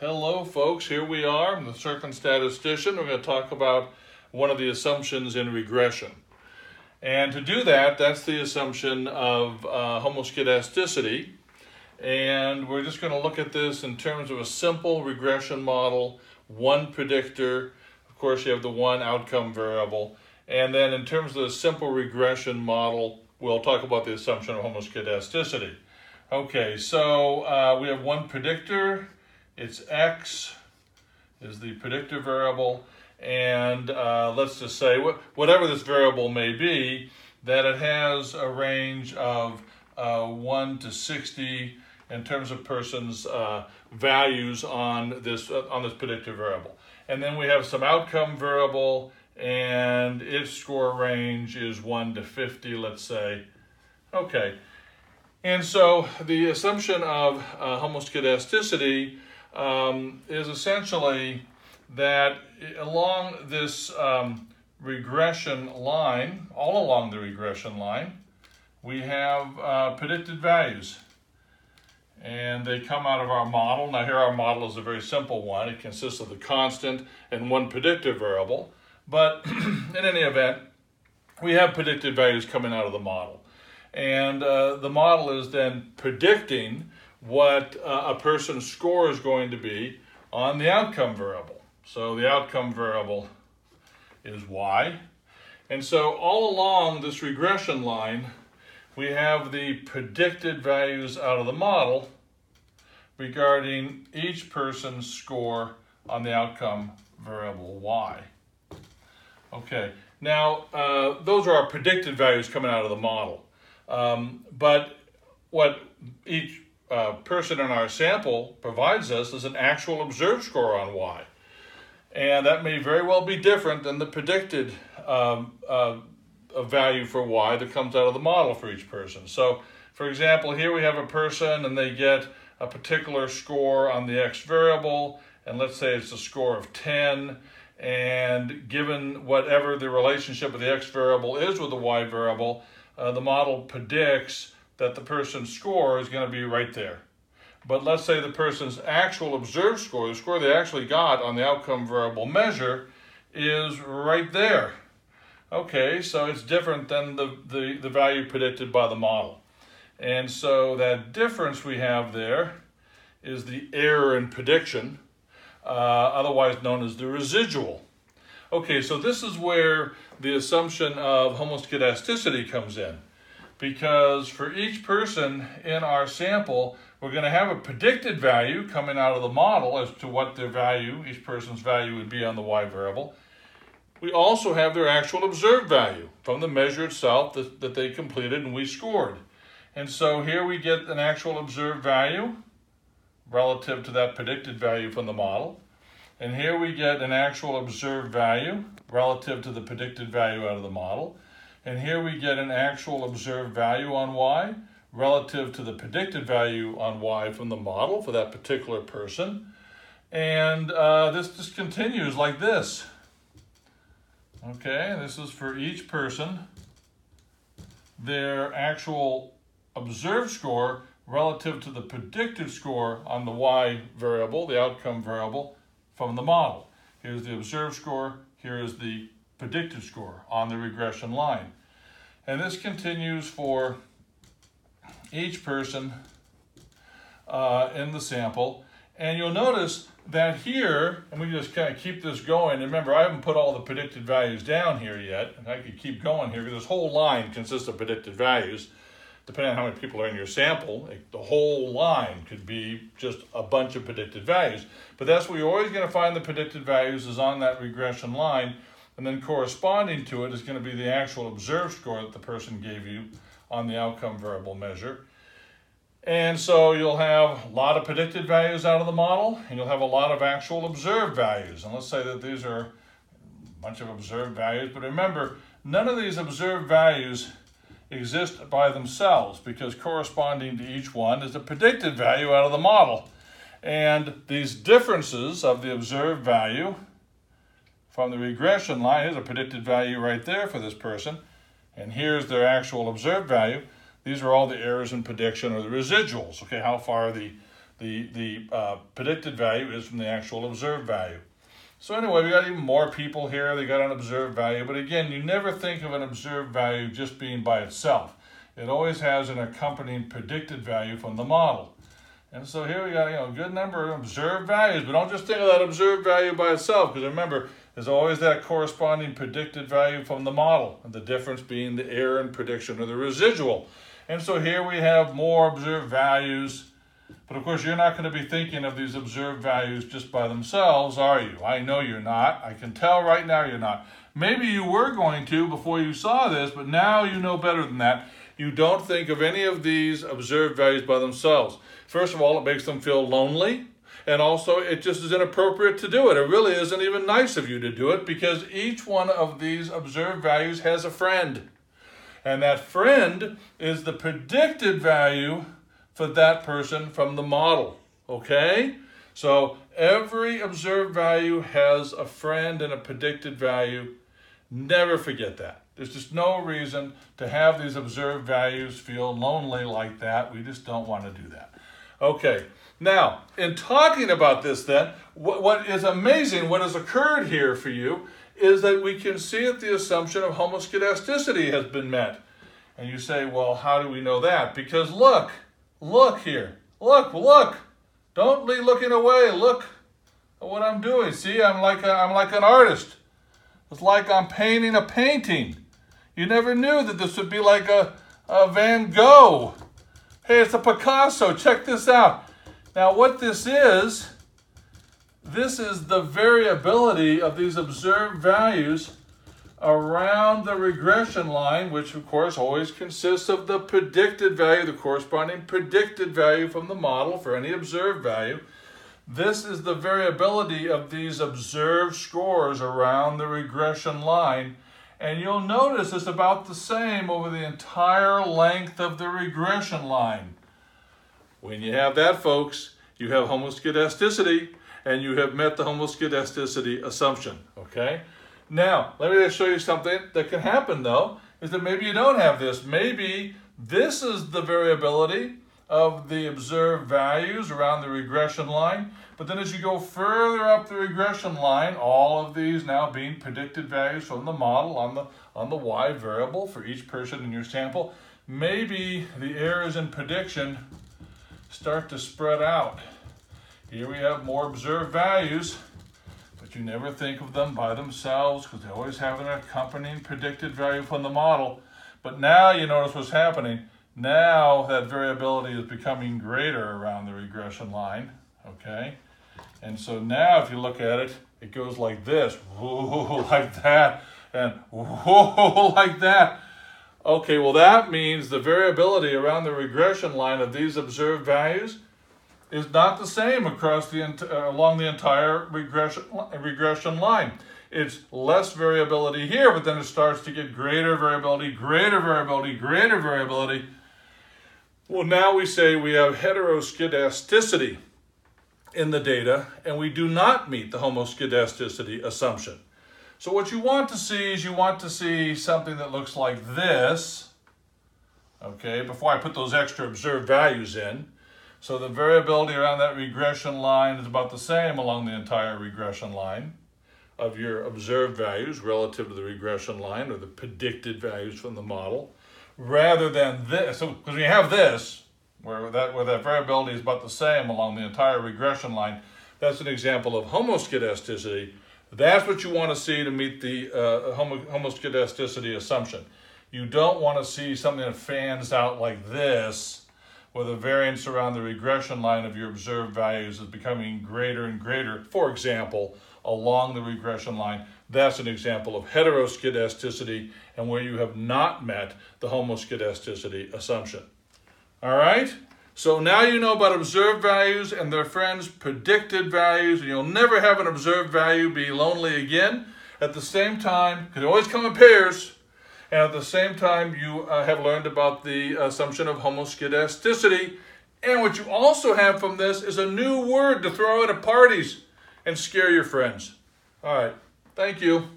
Hello, folks. Here we are. I'm the Circling Statistician. We're going to talk about one of the assumptions in regression. And to do that, that's the assumption of uh, homoscedasticity. And we're just going to look at this in terms of a simple regression model, one predictor. Of course, you have the one outcome variable. And then in terms of the simple regression model, we'll talk about the assumption of homoscedasticity. Okay, so uh, we have one predictor. It's x is the predictor variable. And uh, let's just say, wh whatever this variable may be, that it has a range of uh, 1 to 60 in terms of persons' uh, values on this, uh, on this predictor variable. And then we have some outcome variable, and its score range is 1 to 50, let's say. Okay. And so the assumption of uh, homoscedasticity um, is essentially that along this um, regression line, all along the regression line, we have uh, predicted values. And they come out of our model. Now here our model is a very simple one. It consists of the constant and one predictive variable. But in any event, we have predicted values coming out of the model. And uh, the model is then predicting what uh, a person's score is going to be on the outcome variable. So the outcome variable is y. And so all along this regression line, we have the predicted values out of the model regarding each person's score on the outcome variable y. Okay, now uh, those are our predicted values coming out of the model. Um, but what each person in our sample provides us is an actual observed score on y. And that may very well be different than the predicted um, uh, value for y that comes out of the model for each person. So, for example, here we have a person and they get a particular score on the x variable, and let's say it's a score of 10, and given whatever the relationship of the x variable is with the y variable, uh, the model predicts that the person's score is going to be right there. But let's say the person's actual observed score, the score they actually got on the outcome variable measure, is right there. Okay, so it's different than the, the, the value predicted by the model. And so that difference we have there is the error in prediction, uh, otherwise known as the residual. Okay, so this is where the assumption of homoscedasticity comes in. Because for each person in our sample, we're going to have a predicted value coming out of the model as to what their value, each person's value would be on the y variable. We also have their actual observed value from the measure itself that, that they completed and we scored. And so here we get an actual observed value relative to that predicted value from the model. And here we get an actual observed value relative to the predicted value out of the model. And here we get an actual observed value on y relative to the predicted value on y from the model for that particular person. And uh, this just continues like this. Okay, this is for each person, their actual observed score relative to the predicted score on the y variable, the outcome variable, from the model. Here's the observed score, here is the predicted score on the regression line. And this continues for each person uh, in the sample. And you'll notice that here, and we just kind of keep this going. And remember, I haven't put all the predicted values down here yet. And I could keep going here because this whole line consists of predicted values depending on how many people are in your sample, the whole line could be just a bunch of predicted values. But that's where you're always going to find the predicted values is on that regression line, and then corresponding to it is going to be the actual observed score that the person gave you on the outcome variable measure. And so you'll have a lot of predicted values out of the model, and you'll have a lot of actual observed values. And let's say that these are a bunch of observed values, but remember, none of these observed values exist by themselves because corresponding to each one is a predicted value out of the model. And these differences of the observed value from the regression line, here's a predicted value right there for this person, and here's their actual observed value. These are all the errors in prediction or the residuals, okay, how far the, The, the uh, predicted value is from the actual observed value. So anyway, we got even more people here. They got an observed value. But again, you never think of an observed value just being by itself. It always has an accompanying predicted value from the model. And so here we got you know, a good number of observed values, but don't just think of that observed value by itself, because remember, there's always that corresponding predicted value from the model, and the difference being the error in prediction or the residual. And so here we have more observed values, but of course you're not going to be thinking of these observed values just by themselves, are you? I know you're not. I can tell right now you're not. Maybe you were going to before you saw this, but now you know better than that. You don't think of any of these observed values by themselves. First of all, it makes them feel lonely. And also, it just is inappropriate to do it. It really isn't even nice of you to do it because each one of these observed values has a friend. And that friend is the predicted value for that person from the model. Okay? So every observed value has a friend and a predicted value. Never forget that. There's just no reason to have these observed values feel lonely like that. We just don't want to do that. Okay, now, in talking about this then, what, what is amazing, what has occurred here for you, is that we can see that the assumption of homoskedasticity has been met. And you say, well, how do we know that? Because look, look here, look, look. Don't be looking away, look at what I'm doing. See, I'm like, a, I'm like an artist. It's like I'm painting a painting. You never knew that this would be like a, a Van Gogh Hey, it's a Picasso. Check this out. Now, what this is, this is the variability of these observed values around the regression line, which of course always consists of the predicted value, the corresponding predicted value from the model for any observed value. This is the variability of these observed scores around the regression line and you'll notice it's about the same over the entire length of the regression line. When you have that, folks, you have homoskedasticity, and you have met the homoskedasticity assumption, okay? Now, let me just show you something that can happen, though, is that maybe you don't have this. Maybe this is the variability of the observed values around the regression line, but then as you go further up the regression line, all of these now being predicted values from the model on the, on the y variable for each person in your sample, maybe the errors in prediction start to spread out. Here we have more observed values, but you never think of them by themselves because they always have an accompanying predicted value from the model. But now you notice what's happening. Now that variability is becoming greater around the regression line, okay? And so now if you look at it, it goes like this, whoa, like that, and whoa, like that. Okay, well that means the variability around the regression line of these observed values is not the same across the uh, along the entire regression regression line. It's less variability here, but then it starts to get greater variability, greater variability, greater variability. Well, now we say we have heteroskedasticity in the data, and we do not meet the homoskedasticity assumption. So what you want to see is you want to see something that looks like this, okay, before I put those extra observed values in. So the variability around that regression line is about the same along the entire regression line of your observed values relative to the regression line or the predicted values from the model, rather than this. So because we have this, where that, where that variability is about the same along the entire regression line. That's an example of homoskedasticity. That's what you want to see to meet the uh, homo homoskedasticity assumption. You don't want to see something that fans out like this, where the variance around the regression line of your observed values is becoming greater and greater, for example, along the regression line. That's an example of heteroskedasticity and where you have not met the homoskedasticity assumption. All right? So now you know about observed values and their friends' predicted values, and you'll never have an observed value be lonely again. At the same time, because they always come in pairs, and at the same time, you uh, have learned about the assumption of homoskedasticity. And what you also have from this is a new word to throw out at parties and scare your friends. All right. Thank you.